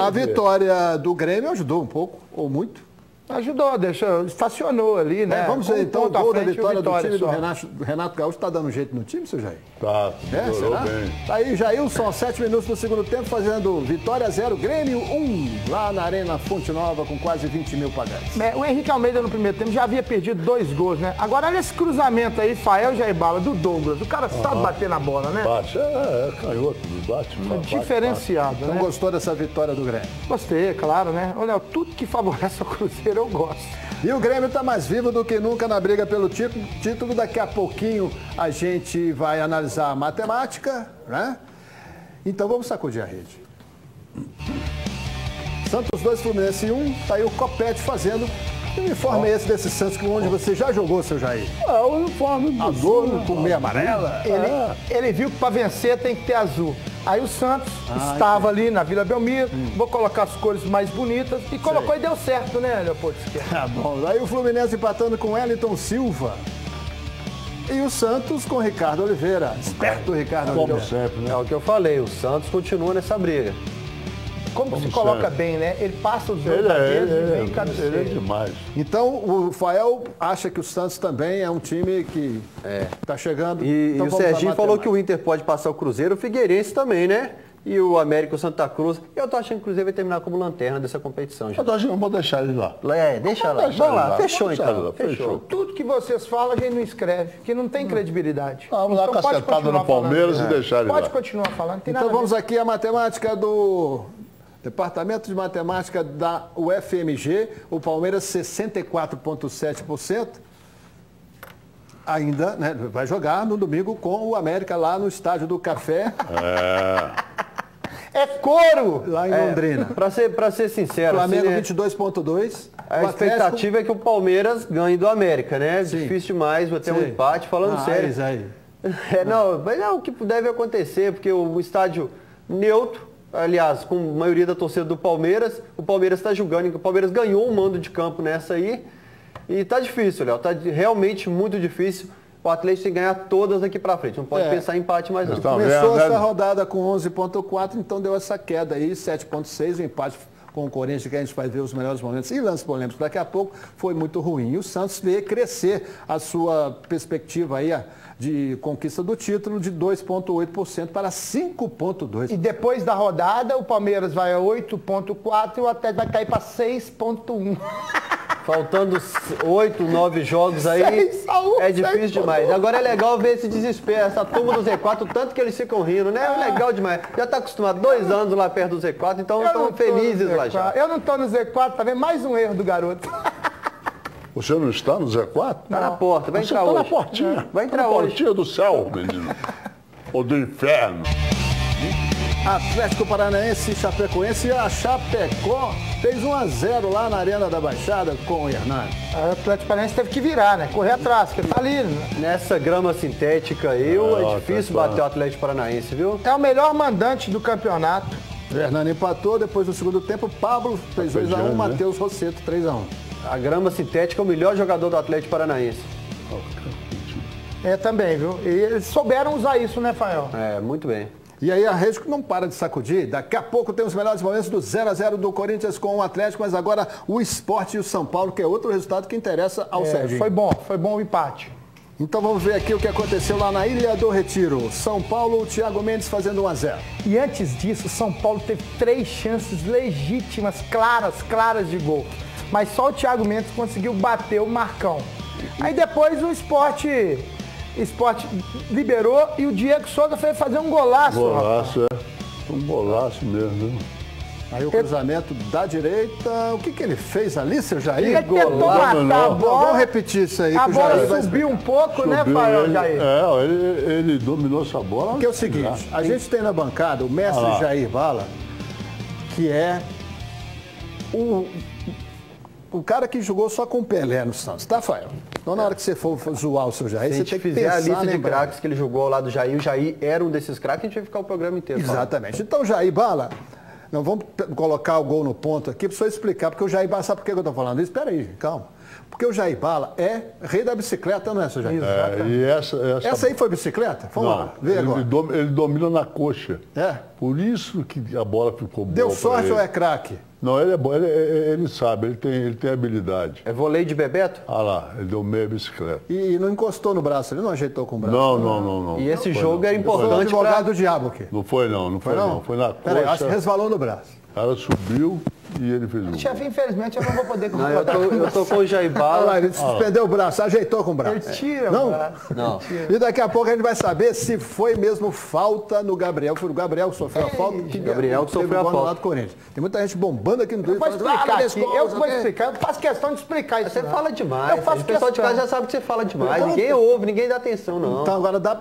A vitória do Grêmio ajudou um pouco, ou muito. Ajudou, deixou, estacionou ali, né? É, vamos ver um então o gol da frente, vitória, do time do só. Renato, do Renato Gaúcho. Está dando jeito no time, seu Jair? Tá, É, melhorou será? bem. Tá aí, Jailson, sete minutos do segundo tempo, fazendo vitória zero, Grêmio 1, um, lá na Arena Fonte Nova, com quase 20 mil pagantes. É, o Henrique Almeida no primeiro tempo já havia perdido dois gols, né? Agora olha esse cruzamento aí, Fael Jair Bala, do Douglas. O cara sabe bater na bola, né? Bate, é, é canhoto, bate, bate. Diferenciado, Então né? gostou dessa vitória do Grêmio. Gostei, claro, né? Olha, tudo que favorece o Cruzeiro eu gosto. E o Grêmio está mais vivo do que nunca na briga pelo título. título. Daqui a pouquinho a gente vai analisar a matemática, né? Então vamos sacudir a rede. Santos 2, Fluminense 1, tá aí o Copete fazendo. Que uniforme é esse desse Santos que onde você já jogou, seu Jair? Ah, o uniforme Azul né? com meia amarela? Ele, É. ele viu que para vencer tem que ter azul. Aí o Santos estava ali na Vila Belmiro, vou colocar as cores mais bonitas e colocou e deu certo, né, Leopoldo? Tá bom. Aí o Fluminense empatando com Wellington Silva. E o Santos com Ricardo Oliveira. Esperto Ricardo Como Oliveira. sempre, né? É o que eu falei, o Santos continua nessa briga. Como, se coloca sempre. bem, né? Ele passa os dois Ele é, zagueiros e ele, vem é, ele é demais. Então o Fael acha que o Santos também é um time que está chegando. E, Então e o Serginho falou matemática. que o Inter pode passar o Cruzeiro, o Figueirense também, né? E o América e o Santa Cruz. Eu tô achando que o Cruzeiro vai terminar como lanterna dessa competição. Já. Eu tô achando que vou deixar ele lá. É, deixa lá. deixar Vamos lá, ele lá, fechou então. Fechou. fechou. Tudo que vocês falam a gente não escreve, que não tem credibilidade. Vamos lá, Então pode cacetada no Palmeiras falando. e deixar ele Pode lá. continuar falando, não tem Então nada a vamos aqui à matemática do Departamento de Matemática da UFMG. O Palmeiras 64,7%. Ainda né, vai jogar no domingo com o América lá no Estádio do Café, É couro! lá em Londrina. Pra ser, pra ser sincero, Flamengo assim, né, 22,2%. a Atlético- expectativa é que o Palmeiras ganhe do América, né? Sim. Difícil demais, vai ter um empate, falando Ah, sério. aí. É, não, mas é o que deve acontecer, porque o estádio neutro, aliás, com a maioria da torcida do Palmeiras, o Palmeiras está julgando o Palmeiras ganhou um mando de campo nessa aí. E tá difícil, Léo, tá realmente muito difícil. O Atlético tem que ganhar todas daqui para frente, não pode É. pensar em empate mais não. Começou vendo, né? essa rodada com 11,4, então deu essa queda aí, 7,6, o empate com o Corinthians, que a gente vai ver os melhores momentos e lances polêmicos daqui a pouco, foi muito ruim. E o Santos vê crescer a sua perspectiva aí de conquista do título de 2,8% para 5,2%. E depois da rodada, o Palmeiras vai a 8.4 e o Atlético vai cair para 6.1. Faltando oito, nove jogos aí, Seis a um, é seis difícil a um. demais. Agora é legal ver esse desespero, essa turma do Z4, o tanto que eles ficam rindo, né? É legal demais. Já tá acostumado dois anos lá perto do Z4, então estão felizes lá Z4. já. Eu não tô no Z4, tá vendo? Mais um erro do garoto. Você não está no Z4? Tá na porta, vai Você entrar está na hoje. portinha. Vai Tá entrar na hoje. portinha do céu, menino. Ou do inferno. Atlético Paranaense e Chapecoense, a Chapecó fez 1 a 0 lá na Arena da Baixada com o Hernani. Aí o Atlético Paranaense teve que virar, né? Correr atrás, porque tá ali. né? Nessa grama sintética aí, é Ah, difícil tá, tá. bater o Atlético Paranaense, viu? É o melhor mandante do campeonato. O Hernani empatou, depois do segundo tempo, Pablo fez 2 a 1 Fechando, né? Matheus Rosseto 3 a 1 A grama sintética é o melhor jogador do Atlético Paranaense. É também, viu? E eles souberam usar isso, né, Fael? É, muito bem. E aí a rede não para de sacudir. Daqui a pouco tem os melhores momentos do 0 a 0 do Corinthians com o Atlético, mas agora o Esporte e o São Paulo, que é outro resultado que interessa ao É, Serginho. foi bom, foi bom o empate. Então vamos ver aqui o que aconteceu lá na Ilha do Retiro. São Paulo, o Thiago Mendes fazendo 1 a 0 E antes disso, São Paulo teve três chances legítimas, claras, claras de gol. Mas só o Thiago Mendes conseguiu bater o Marcão. Aí depois o esporte, esporte liberou e o Diego Souza foi fazer um golaço. rapaz. Golaço, é. Um golaço mesmo, viu? Aí o cruzamento da direita, o que, que ele fez ali, seu Jair? Ele tentou Golaço, matar a bola. vamos repetir isso aí. A que bola subiu um pouco, né, Subiu Fael ele, Jair? É, ele, ele dominou essa bola. Porque é o seguinte, a gente tem na bancada o mestre Ah. Jair Bala, que é o, o cara que jogou só com o Pelé no Santos, tá, Fael? Então na hora que você for zoar o seu Jair, Se a você gente tem que fizer pensar a lista de lembrar. craques que ele jogou ao lado do Jair, o Jair era um desses craques, a gente vai ficar o programa inteiro. falando. Exatamente. Então, Jair Bala, Não vamos colocar o gol no ponto aqui para só explicar, porque o Jair Bala, sabe por que eu estou falando isso? Espera aí, calma. Porque o Jair Bala é rei da bicicleta, não é, seu Jair? É, e essa, essa, Essa aí foi bicicleta? Vamos não, lá, vê ele, agora. dom- ele domina na coxa. É? Por isso que a bola ficou boa. Deu sorte ele. ou é craque? Não, ele é bom, ele, ele- sabe, ele tem, ele tem habilidade. É voleio de Bebeto? Ah lá, ele deu meia bicicleta. E não encostou no braço, ele não ajeitou com o braço. Não, não, não, não. E esse Não jogo não. era Foi o importante advogado para do diabo aqui. Não foi não, não foi, Foi não. não? Foi na Peraí, acho que coxa, resvalou no braço. ela subiu e ele fez o. Chefe, infelizmente, eu não vou poder Não, eu, tô, eu tô com o Jair Olha lá, ele suspendeu o braço, ajeitou com o braço. Ele tira Não? o braço. Não. E daqui a pouco a gente vai saber se foi mesmo falta no Gabriel. Foi o Gabriel que sofreu a falta. Que Gabriel que sofreu a falta. lado do Corinthians. Tem muita gente bombando aqui no Eu Twitter. vou falando, explicar "Ah, aqui. Eu vou sei o quê." explicar. Eu faço questão de explicar isso. Você não. fala demais. Eu faço o pessoal de questão. casa já sabe que você fala demais. Então- Ninguém ouve, ninguém dá atenção, não. Então agora dá